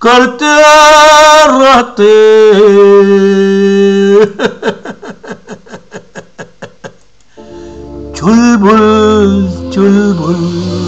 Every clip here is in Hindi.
걸뜨러뜨 줄불 줄불.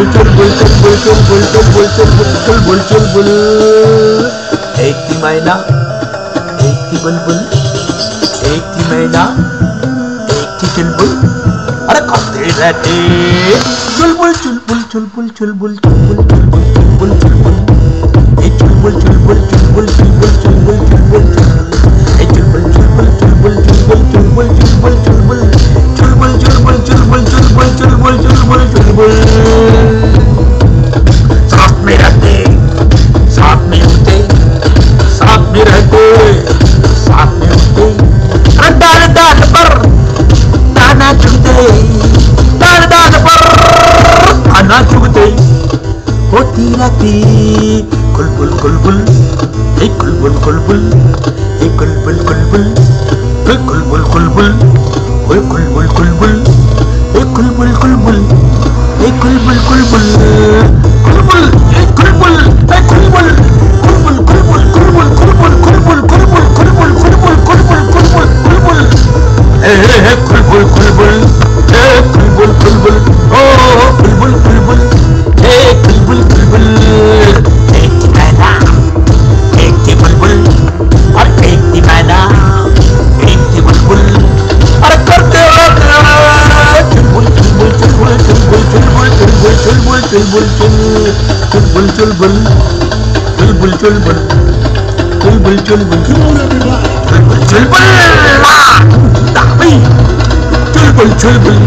चुलबुल चुलबुल चुलबुल चुलबुल चुलबुल चुलबुल चुलबुल चुलबुल एक की मैना एक की बुलबुल एक की मैना एक की चुलबुल अरे करते रहते चुलबुल चुलबुल चुलबुल चुलबुल चुलबुल चुलबुल चुलबुल चुलबुल ए चुलबुल चुलबुल चुलबुल चुलबुल चुलबुल चुलबुल चुलबुल ए चुलबुल चुलबुल चुलबुल चुलबुल चुलबुल चुलबुल चुलबुल चुलबुल चुलबुल चुलबुल चुलबुल चुलबुल चुलबुल चुलबुल दाना होती रहती कुलबुल कुलबुल हे कुलबुल कुलबुल हे कुलबुल कुलबुल हे कुलबुल कुलबुल हे कुलबुल कुलबुल हे कुलबुल कुलबुल हे कुलबुल कुलबुल कुलबुल हे कुलबुल हे कुलबुल कुलबुल कुलबुल कुलबुल कुलबुल कुलबुल कुलबुल कुलबुल कुलबुल कुलबुल कुलबुल कुलबुल हे हे हे कुलबुल कुलबुल हे कुलबुल कुलबुल ओ कुलबुल कुलबुल चुलबुल चुलबुल चुलबुल चुलबुल चुलबुल चुलबुल चुलबुल चुलबुल चुलबुल चुलबुल चुलबुल दाबी चुलबुल चुलबुल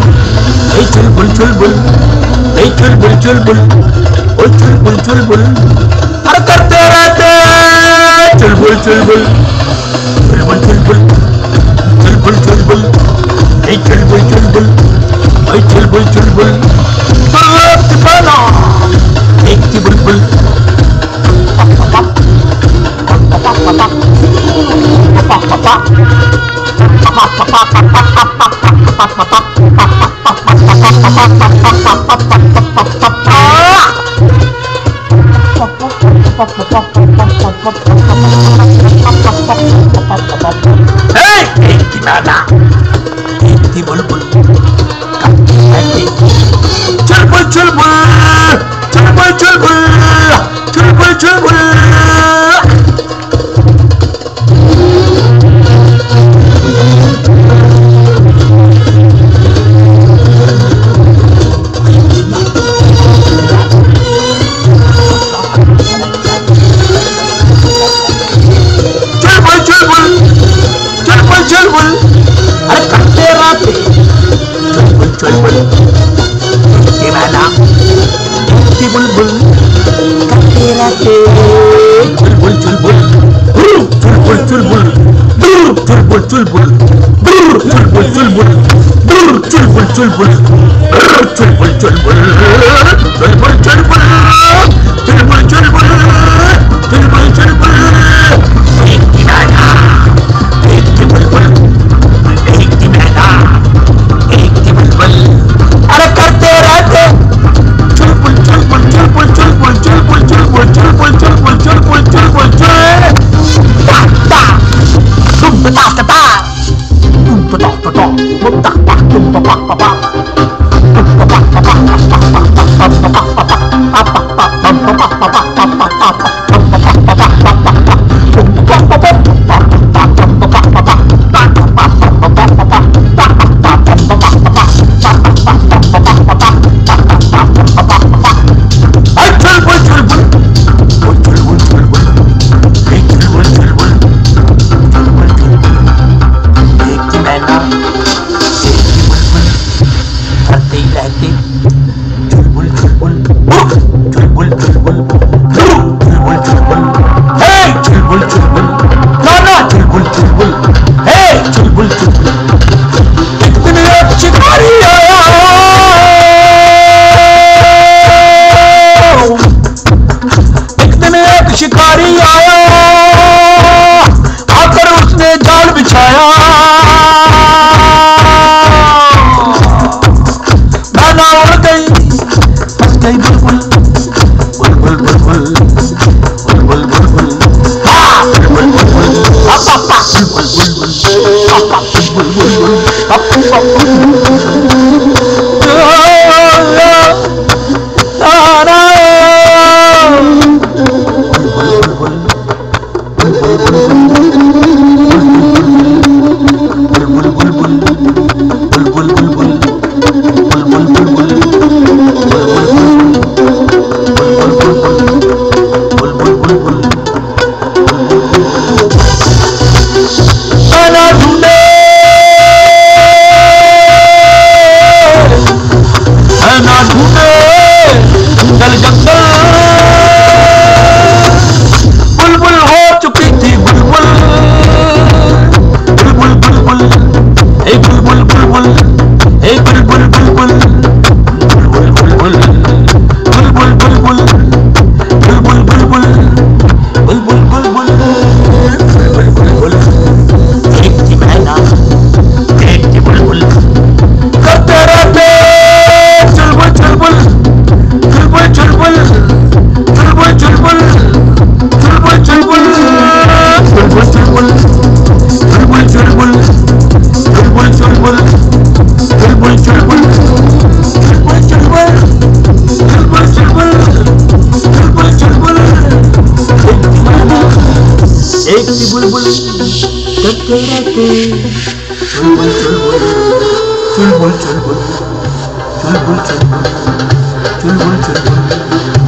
ए चुलबुल चुलबुल ए चुलबुल चुलबुल ओ चुलबुल चुलबुल अरे करते रहते चुलबुल चुलबुल चुलबुल चुलबुल चुलबुल चुलबुल ए चुलबुल चुलबुल Baikul baikul bul, berat mana? Ekti bul jeremy jeremy jeremy 불불+ 불불+ 불불+ 불불+ 불불+ 불불+ 불불+ 불불+ 불불+ 불불+ 불불+ 불불+ 불불+ 불불+ 불불+ 불불+ 불불. Pop, pop, Turbo, turbo, turbo, turbo, turbo, turbo, turbo, turbo, turbo.